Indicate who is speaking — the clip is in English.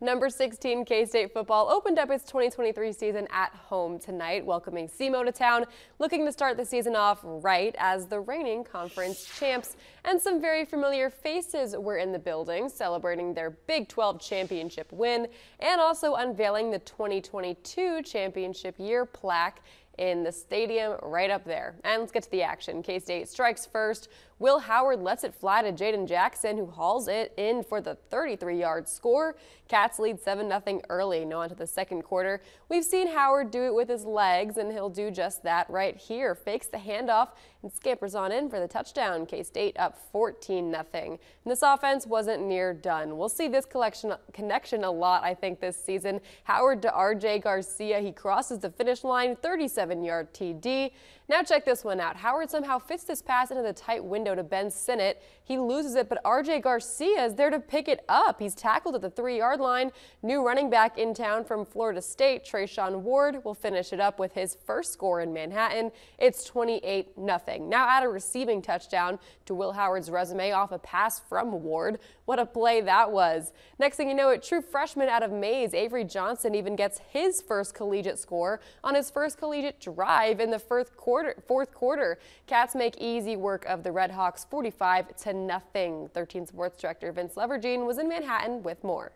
Speaker 1: Number 16 K-State football opened up its 2023 season at home tonight, welcoming SEMO to town, looking to start the season off right as the reigning conference champs. And some very familiar faces were in the building, celebrating their Big 12 championship win and also unveiling the 2022 championship year plaque in the stadium right up there. And let's get to the action. K-State strikes first. Will Howard lets it fly to Jaden Jackson, who hauls it in for the 33-yard score. Cats lead 7-0 early. Now on to the second quarter. We've seen Howard do it with his legs, and he'll do just that right here. Fakes the handoff and scampers on in for the touchdown. K-State up 14-0. This offense wasn't near done. We'll see this collection connection a lot, I think, this season. Howard to R.J. Garcia. He crosses the finish line, 37-yard TD. Now check this one out. Howard somehow fits this pass into the tight window to Ben Sinnott. He loses it, but R.J. Garcia is there to pick it up. He's tackled at the three-yard line. New running back in town from Florida State, Treshaun Ward, will finish it up with his first score in Manhattan. It's 28-0. Now add a receiving touchdown to Will Howard's resume off a pass from Ward. What a play that was. Next thing you know, a true freshman out of Maize, Avery Johnson even gets his first collegiate score on his first collegiate drive in the fourth quarter fourth quarter. Cats make easy work of the Red Hawks 45 to nothing. 13 Sports Director Vince Lovergine was in Manhattan with more.